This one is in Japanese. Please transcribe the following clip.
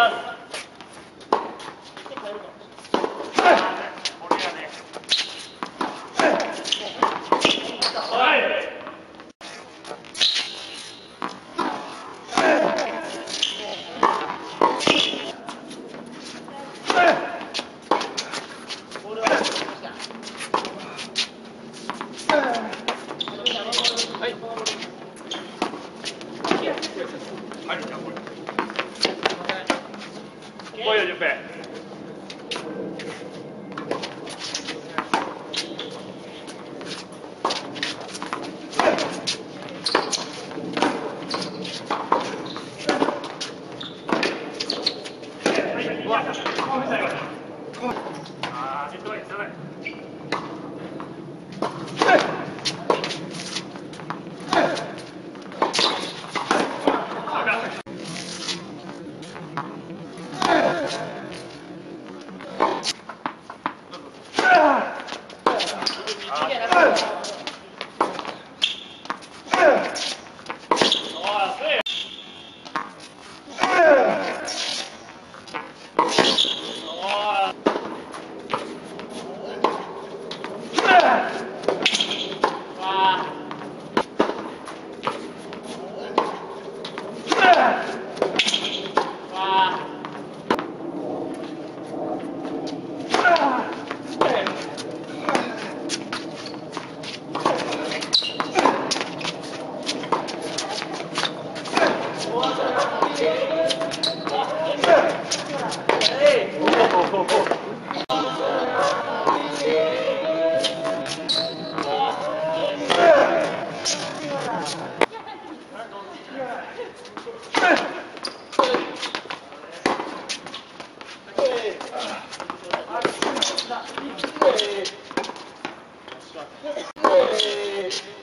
はい。Põe de pé. Thank you.